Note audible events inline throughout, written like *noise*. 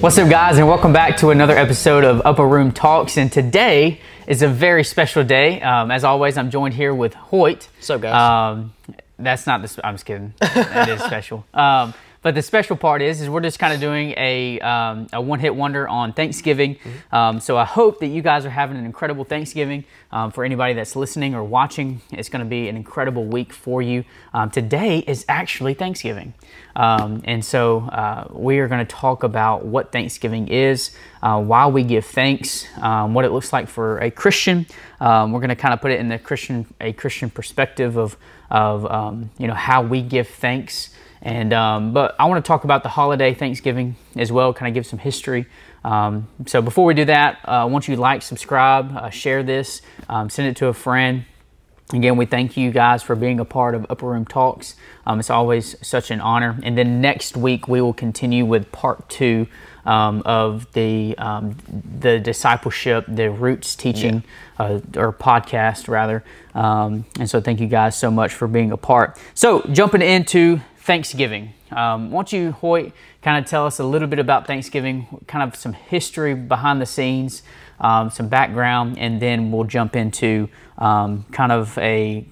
What's up, guys, and welcome back to another episode of Upper Room Talks. And today is a very special day. Um, as always, I'm joined here with Hoyt. What's up, guys? Um, that's not the. sp- I'm just kidding. that is *laughs* special. Um, but the special part is, is we're just kind of doing a, um, a one-hit wonder on Thanksgiving. Mm-hmm. Um, so I hope that you guys are having an incredible Thanksgiving. Um, for anybody that's listening or watching, it's going to be an incredible week for you. Um, today is actually Thanksgiving, um, and so uh, we are going to talk about what Thanksgiving is, uh, why we give thanks, um, what it looks like for a Christian. Um, we're going to kind of put it in the Christian a Christian perspective of of um, you know how we give thanks. And um, but I want to talk about the holiday Thanksgiving as well, kind of give some history. Um, so before we do that, uh, I want you to like, subscribe, uh, share this, um, send it to a friend. Again, we thank you guys for being a part of Upper Room Talks. Um, it's always such an honor. And then next week we will continue with part two um, of the um, the discipleship, the roots teaching, uh, or podcast rather. Um, and so thank you guys so much for being a part. So jumping into Thanksgiving, um, why don't you, Hoyt, kind of tell us a little bit about Thanksgiving, kind of some history behind the scenes, um, some background, and then we'll jump into um, kind of a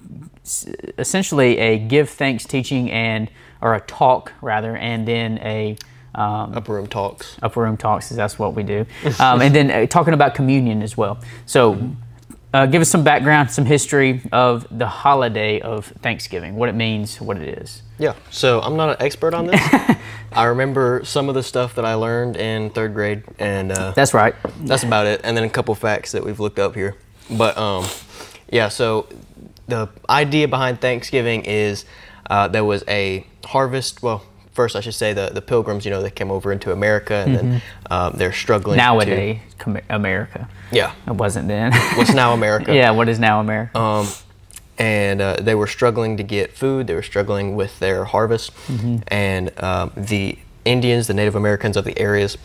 essentially a give thanks teaching and or a talk rather, and then a um, Upper room talks. upper room talks. Is that's what we do, um, and then uh, talking about communion as well. So. Uh, give us some background, some history of the holiday of Thanksgiving, what it means, what it is. Yeah. So I'm not an expert on this. *laughs* I remember some of the stuff that I learned in third grade, and uh, That's right. that's about it. And then a couple facts that we've looked up here. But um, yeah. So the idea behind Thanksgiving is uh, there was a harvest. Well, first I should say the the pilgrims. You know, they came over into America, and then um, they're struggling Nowadays, com- America. yeah. It wasn't then. What's now *laughs* America? yeah, what is now America? um, and uh, they were struggling to get food. They were struggling with their harvest, and um, the Indians, the Native Americans of the areas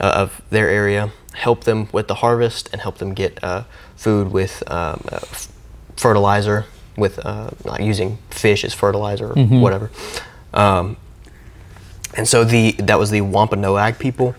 uh, of their area, helped them with the harvest and helped them get uh, food with um, uh, f- fertilizer, with uh, like using fish as fertilizer or whatever. Um, and so the that was the Wampanoag people,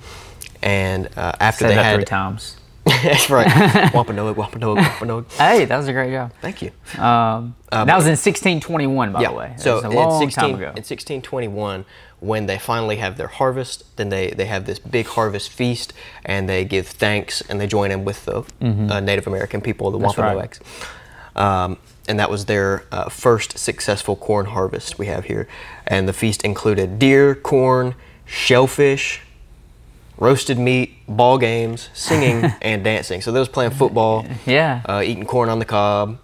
and uh, after Said they that had three times. *laughs* that's right, *laughs* Wampanoag, Wampanoag, Wampanoag. Hey, that was a great job. Thank you. Um, that was in 1621, by the way. That So was a in long 16, time ago. in 1621, when they finally have their harvest, then they, they have this big harvest feast and they give thanks and they join in with the uh, Native American people, the Mm-hmm. Right. Um, and that was their uh, first successful corn harvest we have here. And the feast included deer, corn, shellfish, roasted meat, ball games, singing, *laughs* and dancing. So they was playing football, Yeah. uh, eating corn on the cob,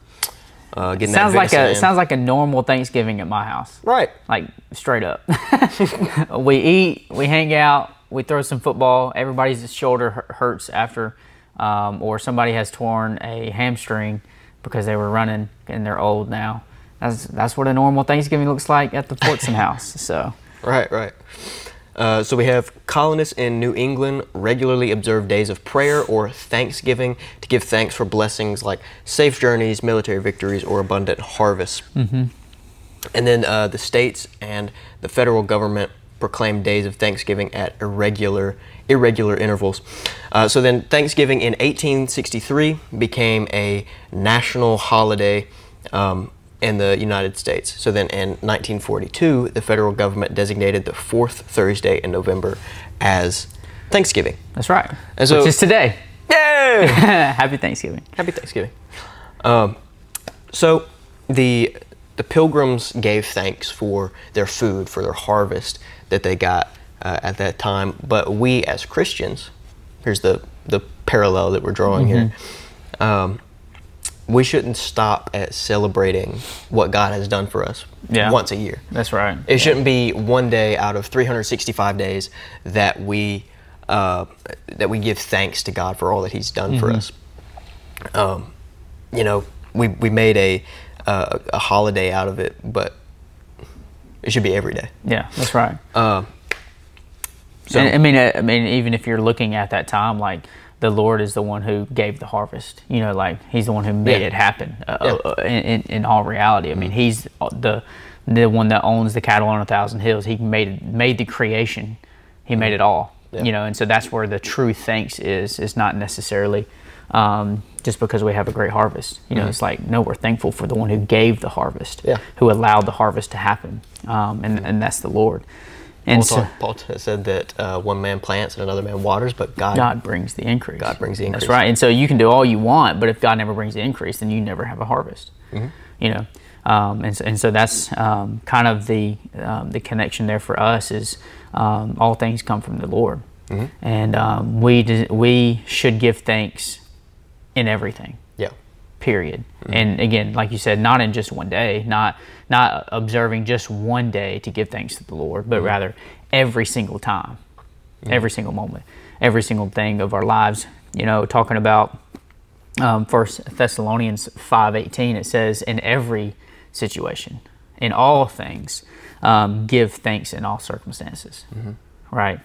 uh, getting sounds like a in. sounds like a normal Thanksgiving at my house. right. Like straight up. *laughs* *laughs* we eat, we hang out, we throw some football. Everybody's shoulder hurts after, um, or somebody has torn a hamstring because they were running and they're old now. That's that's what a normal Thanksgiving looks like at the Fortson house. *laughs* So Right, right. Uh, so we have colonists in New England regularly observe days of prayer or thanksgiving to give thanks for blessings like safe journeys, military victories, or abundant harvests. Mm-hmm. And then uh, the states and the federal government proclaim days of Thanksgiving at irregular irregular intervals. Uh, so then Thanksgiving in 1863 became a national holiday um, in the United States. So then in 1942, the federal government designated the fourth Thursday in November as Thanksgiving. that's right. And so- Which is today. Yay! *laughs* Happy Thanksgiving. Happy Thanksgiving. Um, so the the pilgrims gave thanks for their food, for their harvest that they got uh, at that time. But we as Christians, here's the the parallel that we're drawing here. Um, we shouldn't stop at celebrating what God has done for us Yeah. once a year. That's right. It shouldn't be one day out of 365 days that we uh, that we give thanks to God for all that He's done for us. Um, you know, we we made a uh, a holiday out of it, but it should be every day. Yeah, that's right. Um, so And, I mean, uh, I mean, even if you're looking at that time, like the Lord is the one who gave the harvest. You know, like He's the one who made Yeah. it happen. Uh, Yeah. uh, in, in, all reality, I mean, He's the the one that owns the cattle on a thousand hills. He made made the creation. He made it all. Yeah. You know, and so that's where the true thanks is. Is not necessarily um, just because we have a great harvest. You know, it's like no, we're thankful for the one who gave the harvest, Yeah. who allowed the harvest to happen, um, and and that's the Lord. And Paul, so Paul said that uh, one man plants and another man waters, but God, God brings the increase. God brings the increase. That's right. And so you can do all you want, but if God never brings the increase, then you never have a harvest. Mm-hmm. You know, um, and so, and so that's um, kind of the um, the connection there for us is um, all things come from the Lord, Mm-hmm. and um, we we should give thanks in everything. Yeah, period. And again like you said not in just one day not not observing just one day to give thanks to the lord but rather every single time every single moment every single thing of our lives. You know talking about um, first thessalonians 5.18 it says in every situation in all things um, give thanks in all circumstances. Right?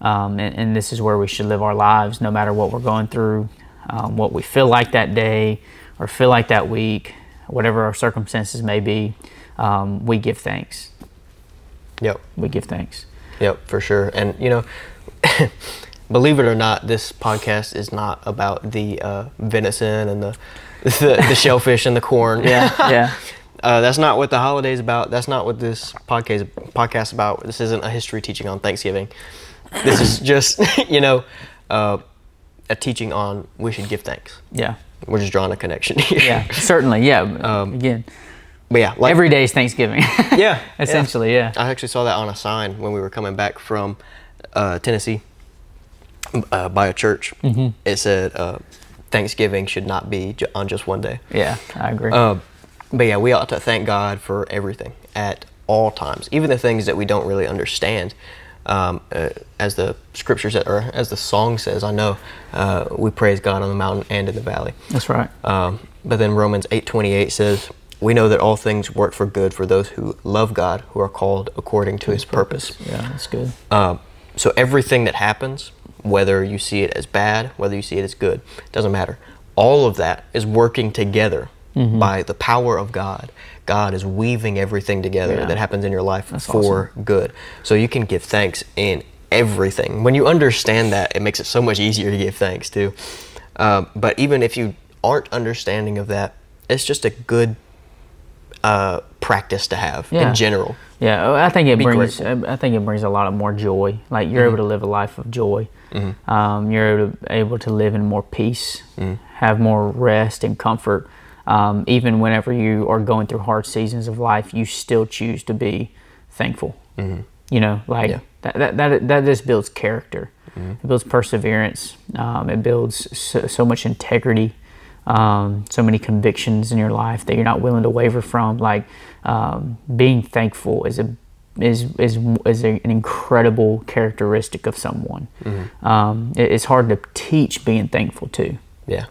Um, and, and this is where we should live our lives no matter what we're going through um, what we feel like that day or feel like that week whatever our circumstances may be um, we give thanks yep, we give thanks yep, for sure. And you know, *laughs* believe it or not, this podcast is not about the uh, venison and the, *laughs* the the shellfish and the corn. *laughs* yeah yeah Uh, that's not what the holiday's about. That's not what this podcast podcast about. This isn't a history teaching on Thanksgiving. This is just you know uh, a teaching on we should give thanks. yeah We're just drawing a connection *laughs* here. yeah certainly yeah again but yeah, like every day is thanksgiving *laughs* yeah, yeah. essentially yeah I actually saw that on a sign when we were coming back from uh, Tennessee uh, by a church. Mm-hmm. It said uh, Thanksgiving should not be on just one day. yeah i agree Uh, but yeah, we ought to thank God for everything at all times, even the things that we don't really understand. Um, uh, as the scriptures or as the song says, I know uh, we praise God on the mountain and in the valley. that's right Um, but then Romans 8:28 says, "We know that all things work for good for those who love God, who are called according to His purpose." yeah that's good Um, so everything that happens, whether you see it as bad, whether you see it as good, doesn't matter. All of that is working together Mm-hmm. by the power of God. God is weaving everything together Yeah. that happens in your life That's for good. So you can give thanks in everything. When you understand that, it makes it so much easier to give thanks too. Um, but even if you aren't understanding of that, it's just a good uh, practice to have Yeah. in general. Yeah, oh, I think it Be brings. grateful. I think it brings a lot of more joy. Like you're able to live a life of joy. Um, you're able to, able to live in more peace, have more rest and comfort. Um, even whenever you are going through hard seasons of life, you still choose to be thankful. You know, like Yeah. that, that that that just builds character. It builds perseverance. Um, it builds so, so much integrity. Um, so many convictions in your life that you're not willing to waver from. Like um, being thankful is a is is is a, an incredible characteristic of someone. Um, it- it's hard to teach being thankful too. Yeah.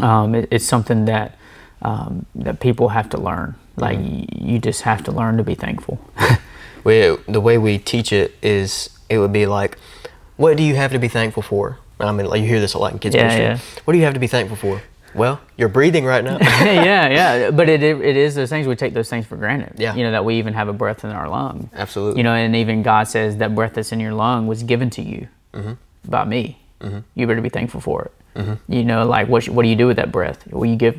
Um, it, it's something that um, that people have to learn. Like y- you just have to learn to be thankful. *laughs* we, the way we teach it is it would be like, what do you have to be thankful for? I mean, like you hear this a lot in kids' Yeah, ministry. yeah. What do you have to be thankful for? Well, you're breathing right now. *laughs* yeah, yeah. *laughs* But it, it it is those things we take those things for granted. Yeah. You know that we even have a breath in our lung. Absolutely. You know, and even God says that breath that's in your lung was given to you Mm-hmm. by me. You better be thankful for it. You know, like what what do you do with that breath? Well, you give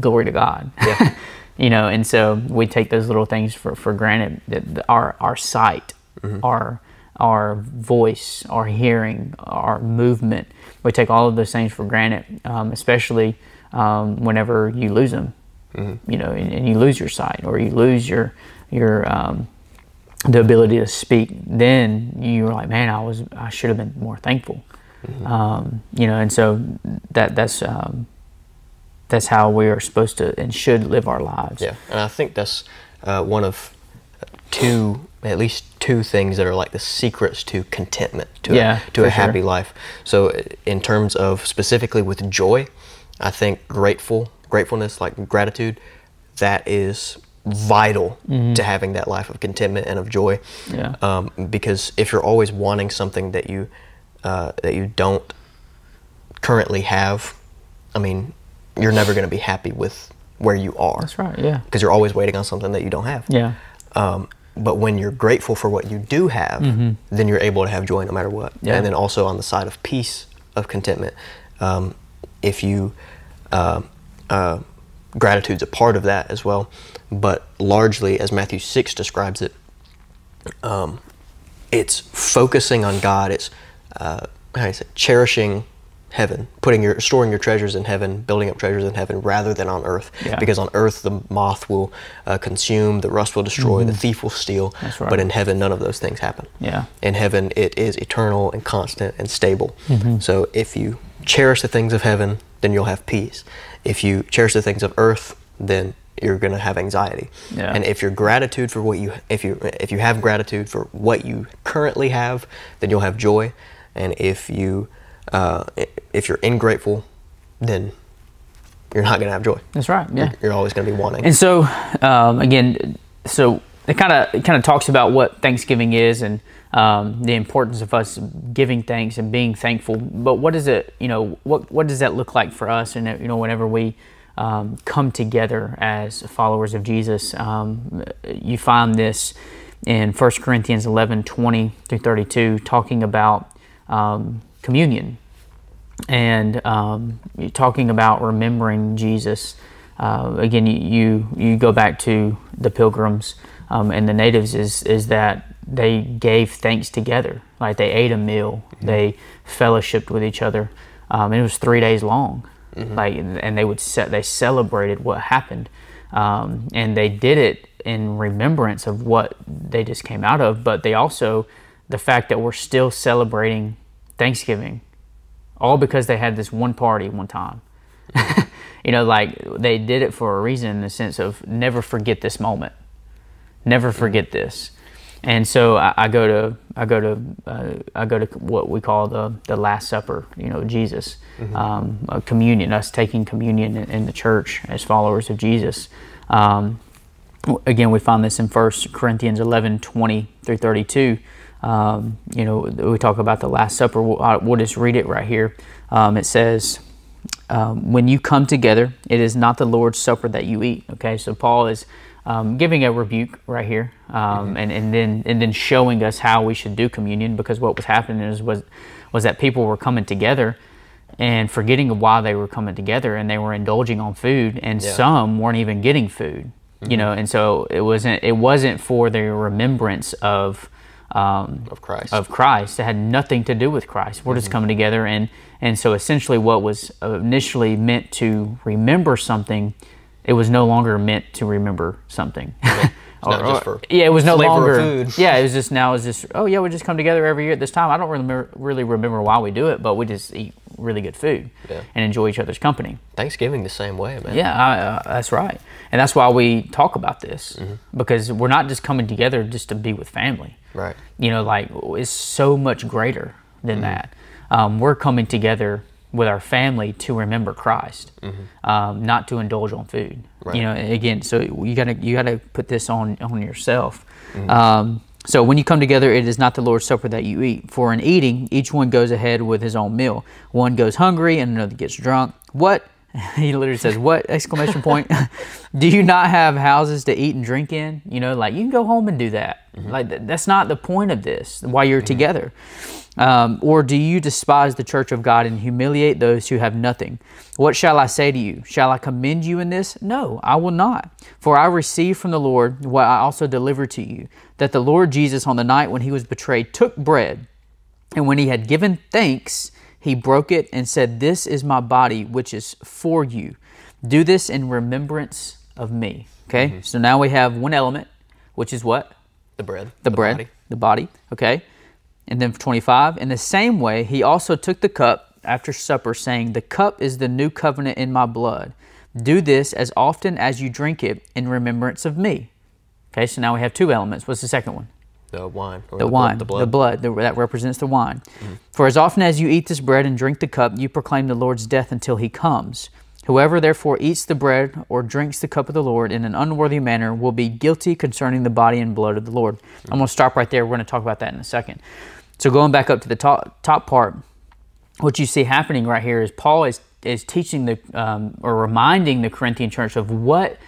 glory to God. Yeah. *laughs* you know, and so we take those little things for, for granted. That our our sight, Mm-hmm. our our voice, our hearing, our movement. We take all of those things for granted, um, especially um, whenever you lose them. Mm-hmm. You know, and, and you lose your sight or you lose your your um, the ability to speak. Then you're like, man, I was I should have been more thankful. Mm-hmm. Um, you know, and so that that's um, that's how we are supposed to and should live our lives. Yeah, and I think that's uh, one of two, at least two things that are like the secrets to contentment, to Yeah, a, to a happy sure. life. So, in terms of specifically with joy, I think grateful, gratefulness, like gratitude, that is vital to having that life of contentment and of joy. Mm-hmm. Yeah. Um, because if you're always wanting something that you uh, that you don't currently have, I mean, you're never going to be happy with where you are. That's right. Yeah. Because you're always waiting on something that you don't have. Yeah. Um, but when you're grateful for what you do have, then you're able to have joy no matter what. Mm-hmm. Yeah. And then also on the side of peace, of contentment, um, if you, uh, uh, gratitude's a part of that as well. But largely, as Matthew 6 describes it, um, it's focusing on God. It's uh, how do you say, cherishing heaven, putting your storing your treasures in heaven, building up treasures in heaven, rather than on earth. Yeah. Because on earth the moth will uh, consume, the rust will destroy, the thief will steal. Mm-hmm. That's right. But in heaven, none of those things happen. Yeah. In heaven, it is eternal and constant and stable. Mm-hmm. So if you cherish the things of heaven, then you'll have peace. If you cherish the things of earth, then you're going to have anxiety. Yeah. And if you're gratitude for what you if you if you have gratitude for what you currently have, then you'll have joy. And if you uh, if you're ingrateful, then you're not going to have joy. That's right. Yeah. You're always going to be wanting. And so, um, again, so it kind of it kind of talks about what Thanksgiving is and um, the importance of us giving thanks and being thankful. But what is it? You know, what what does that look like for us? And you know, whenever we um, come together as followers of Jesus, um, you find this in 1 Corinthians 11, 20 through 32, talking about um, communion. And um, talking about remembering Jesus. Uh, again, you, you go back to the pilgrims um, and the natives is is that they gave thanks together, like they ate a meal, they fellowshipped with each other, um, and it was three days long. Like, and they would set they celebrated what happened, um, and they did it in remembrance of what they just came out of. But they also the fact that we're still celebrating Thanksgiving all because they had this one party one time. *laughs* you know, like they did it for a reason in the sense of never forget this moment, never forget this. And so I, I go to I go to uh, I go to what we call the the Last Supper. You know, Jesus, um, communion, us taking communion in, in the church as followers of Jesus. Um, again, we find this in 1 Corinthians 11 20 through 32. Um, you know, we talk about the Last Supper. We'll, we'll just read it right here. Um, it says, um, When you come together, it is not the Lord's Supper that you eat. Okay, so Paul is um, giving a rebuke right here, um, and, and then and then showing us how we should do communion because what was happening is was was that people were coming together and forgetting why they were coming together and they were indulging on food and Yeah. some weren't even getting food you know and so it wasn't it wasn't for the remembrance of um, Of Christ. of Christ. It had nothing to do with Christ. We're just coming together and and so essentially what was initially meant to remember something it was no longer meant to remember something. *laughs* Not just for yeah it was no longer food. yeah it was just now it's just oh yeah we just come together every year at this time. I don't remember, really remember why we do it but we just eat really good food Yeah. and enjoy each other's company Thanksgiving the same way, man. yeah, I, uh, that's right. And that's why we talk about this because we're not just coming together just to be with family. Right. You know, like it's so much greater than that. Um, we're coming together with our family to remember Christ, um, not to indulge on food. Right. You know, again, so you gotta you gotta put this on on yourself. Um, so when you come together, it is not the Lord's Supper that you eat. For in eating, each one goes ahead with his own meal. One goes hungry, and another gets drunk. What? *laughs* He literally says, "What?" Exclamation point. *laughs* do you not have houses to eat and drink in? You know, like you can go home and do that. Mm-hmm. Like that's not the point of this. Why you're mm-hmm. together. Um, or do you despise the church of God and humiliate those who have nothing? What shall I say to you? Shall I commend you in this? No, I will not. For I received from the Lord what I also delivered to you that the Lord Jesus, on the night when he was betrayed, took bread, and when he had given thanks, he broke it and said, This is my body, which is for you. Do this in remembrance of me. Okay, so now we have one element, which is what? The bread. the, bread, body. the body, okay? And then 25, in the same way, he also took the cup after supper, saying, The cup is the new covenant in my blood. Do this as often as you drink it in remembrance of me. Okay, so now we have two elements. What's the second one? The wine. Or The, blo- wine, The the blood. blood, the- that represents the wine. Mm-hmm. For as often as you eat this bread and drink the cup, you proclaim the Lord's death until he comes. Whoever therefore eats the bread or drinks the cup of the Lord in an unworthy manner will be guilty concerning the body and blood of the Lord. I'm going to stop right there. We're going to talk about that in a second. So going back up to the top, top part, what you see happening right here is Paul is is teaching the um, or reminding the Corinthian church of what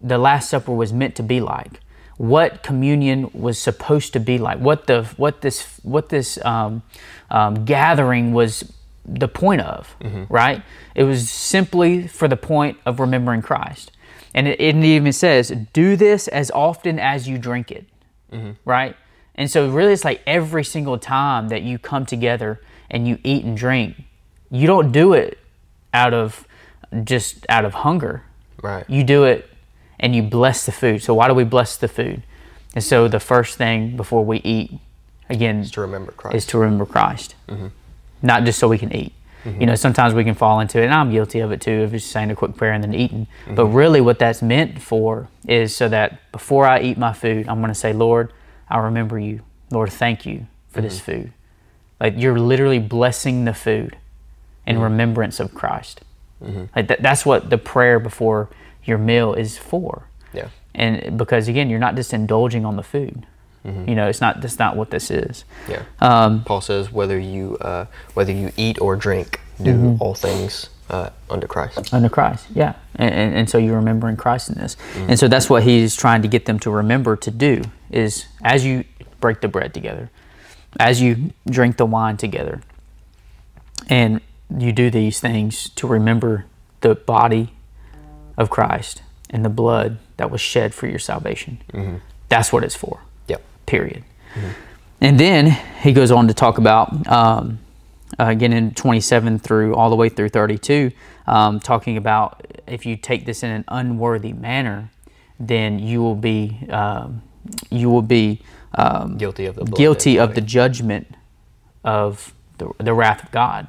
the Last Supper was meant to be like, what communion was supposed to be like, what the what this what this um, um, gathering was the point of, mm-hmm. right? It was simply for the point of remembering Christ, and it, it even says, "Do this as often as you drink it," mm-hmm. right? And so, really, it's like every single time that you come together and you eat and drink, you don't do it out of just out of hunger. Right. You do it and you bless the food. So why do we bless the food? And so the first thing before we eat, again, is to remember Christ. is to remember Christ, mm-hmm. Not just so we can eat. Mm-hmm. You know, sometimes we can fall into it, and I'm guilty of it too, of just saying a quick prayer and then eating. But mm-hmm. really, what that's meant for is so that before I eat my food, I'm going to say, Lord, I remember you. Lord, thank you for this mm-hmm. food. Like you're literally blessing the food in remembrance of Christ. Like that, that's what the prayer before your meal is for yeah. and because again you're not just indulging on the food you know it's not that's not what this is. Yeah. um, Paul says whether you uh, whether you eat or drink, do Mm-hmm. all things uh, under Christ. under christ yeah. And, and, and so you're remembering christ in this. And so that's what he's trying to get them to remember to do is as you break the bread together as you drink the wine together and you do these things to remember the body of christ and the blood that was shed for your salvation. That's what it's for Period. And then he goes on to talk about, um, uh, again in 27 through all the way through 32, um, talking about if you take this in an unworthy manner, then you will be um, you will be um, Guilty of the guilty and of the judgment of the, the wrath of God.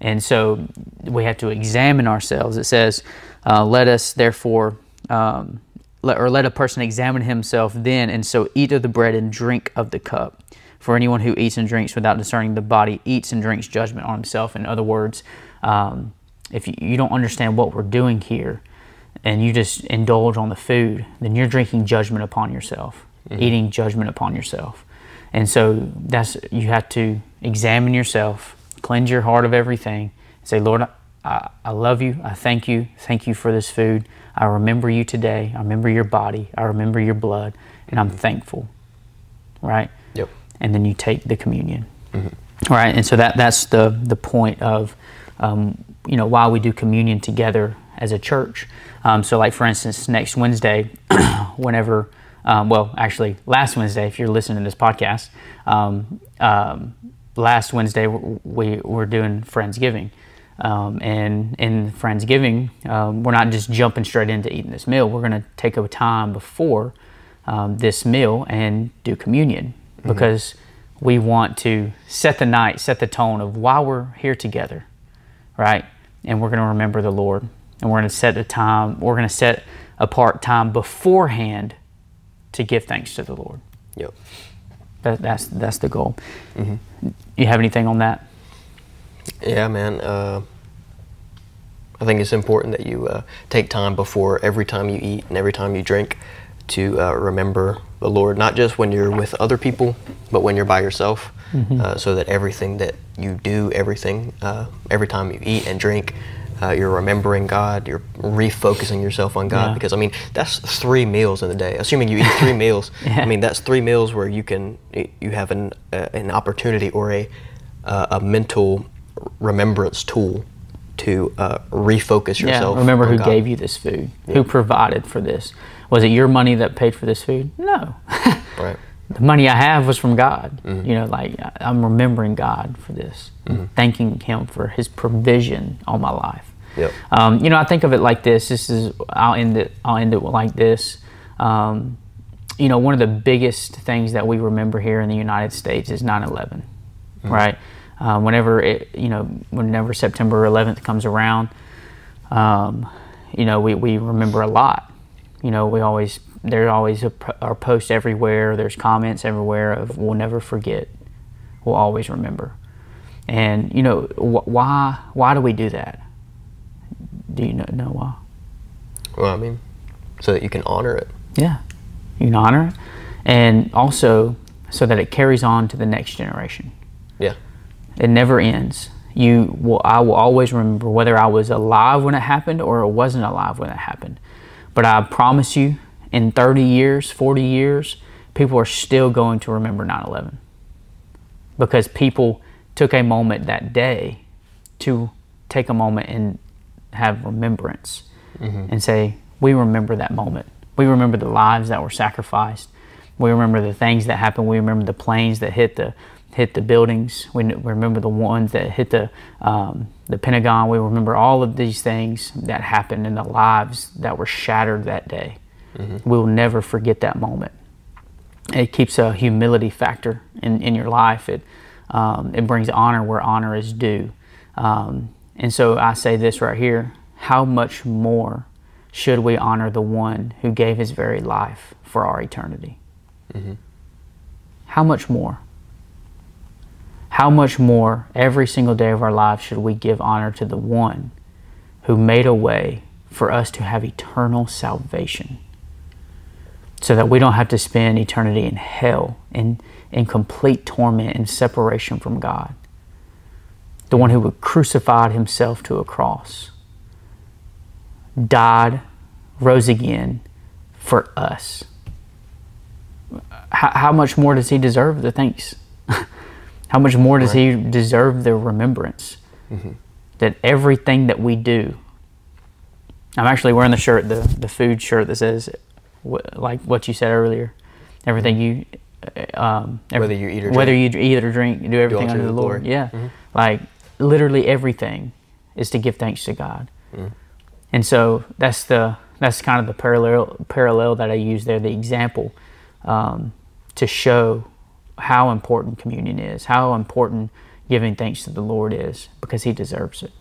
And so we have to examine ourselves. It says, uh, "Let us therefore." Um, let, or let a person examine himself then, and so eat of the bread and drink of the cup. For anyone who eats and drinks without discerning the body eats and drinks judgment on himself. In other words, um, if you, you don't understand what we're doing here, and you just indulge on the food, then you're drinking judgment upon yourself, eating judgment upon yourself. And so that's you have to examine yourself, cleanse your heart of everything, say, Lord, I, I love you. I thank you. Thank you for this food. I remember you today. I remember your body. I remember your blood, and I'm thankful. Right? Yep. and then you take the communion. Right. and so that that's the the point of um, you know why we do communion together as a church. Um, so, like for instance, next Wednesday, *clears throat* whenever um, well, actually last Wednesday, if you're listening to this podcast, um, um, last Wednesday we we're doing Friendsgiving. Um, and in Friendsgiving, um, we're not just jumping straight into eating this meal. We're going to take a time before um, this meal and do communion because we want to set the night, set the tone of why we're here together, right? And we're going to remember the Lord, and we're going to set a time. We're going to set apart time beforehand to give thanks to the Lord. Yep. That, that's that's the goal. You have anything on that? Yeah, man. Uh, I think it's important that you uh, take time before every time you eat and every time you drink to uh, remember the Lord, not just when you're with other people, but when you're by yourself, uh, so that everything that you do, everything, uh, every time you eat and drink, uh, you're remembering God, you're refocusing yourself on God. Yeah. Because, I mean, that's three meals in a day. Assuming you eat three *laughs* meals, Yeah. I mean, that's three meals where you can, you have an, uh, an opportunity or a, uh, a mental remembrance tool to uh, refocus yourself. Yeah. Remember who God. gave you this food? Who provided for this? Was it your money that paid for this food? No. *laughs* Right. the money I have was from God. Mm-hmm. You know, like I- I'm remembering God for this, thanking Him for His provision on my life. Yep. Um, you know, I think of it like this. This is I'll end it. I'll end it like this. Um, you know, one of the biggest things that we remember here in the United States is 9/11, right? Um, whenever it, you know, whenever September 11th comes around, um, you know, we, we remember a lot. You know, we always there's always a, our posts everywhere. There's comments everywhere of "We'll never forget. We'll always remember." And you know, wh- why why do we do that? Do you know, know why? Well, I mean, so that you can honor it. Yeah, you can honor it, and also so that it carries on to the next generation. Yeah. It never ends. you will, I will always remember whether I was alive when it happened or it wasn't alive when it happened. But I promise you, in 30 years, 40 years, people are still going to remember 9 11 because people took a moment that day to take a moment and have remembrance mm-hmm. and say, We remember that moment. We remember the lives that were sacrificed. We remember the things that happened. We remember the planes that hit the hit the buildings. We remember the ones that hit the um, the Pentagon. We remember all of these things that happened in the lives that were shattered that day. Mm-hmm. We will never forget that moment. It keeps a humility factor in, in your life. It um, it brings honor where honor is due. Um, and so I say this right here: How much more should we honor the one who gave his very life for our eternity? Mm-hmm. How much more? How much more every single day of our lives should we give honor to the one who made a way for us to have eternal salvation so that we don't have to spend eternity in hell in, in complete torment and separation from God. The one who crucified himself to a cross, died, rose again for us. How, how much more does he deserve the thanks? *laughs* How much more does right. he deserve the remembrance? Mm-hmm. That everything that we do, I'm actually wearing the shirt, the, the food shirt that says, like what you said earlier, everything you, uh, um, every, whether you eat or whether drink. you eat or drink, do everything under the Lord. Lord. Yeah, mm-hmm. like literally everything is to give thanks to God, mm. and so that's the that's kind of the parallel parallel that I use there, the example um, to show how important communion is, how important giving thanks to the Lord is, because He deserves it.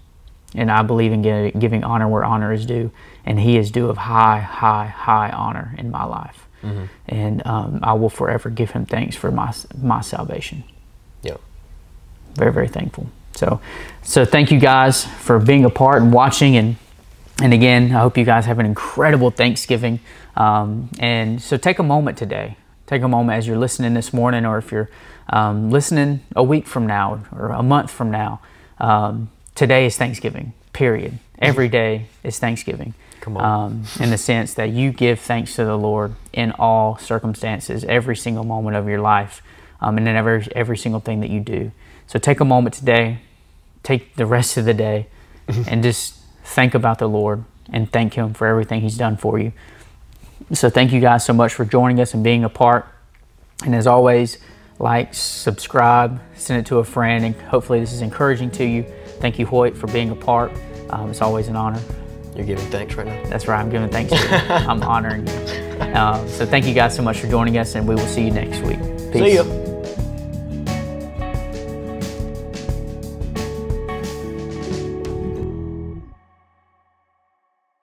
And I believe in giving honor where honor is due, and He is due of high, high, high honor in my life. Mm-hmm. And um, I will forever give Him thanks for my my salvation. Yeah, very, very thankful. So, so thank you guys for being a part and watching and. And again, I hope you guys have an incredible Thanksgiving. Um, and so take a moment today Take a moment as you're listening this morning, or if you're um, listening a week from now or a month from now. Um, today is Thanksgiving, period. Every day is Thanksgiving. Come on. Um, in the sense that you give thanks to the Lord in all circumstances, every single moment of your life, um, and in every, every single thing that you do. So take a moment today, take the rest of the day, *laughs* and just think about the Lord and thank Him for everything He's done for you. So thank you guys so much for joining us and being a part. And as always, like, subscribe, send it to a friend, and hopefully this is encouraging to you. Thank you, Hoyt, for being a part. Um, it's always an honor. You're giving thanks right now. That's right. I'm giving thanks to you. *laughs* I'm honoring you. Uh, so thank you guys so much for joining us, and we will see you next week. Peace. See you.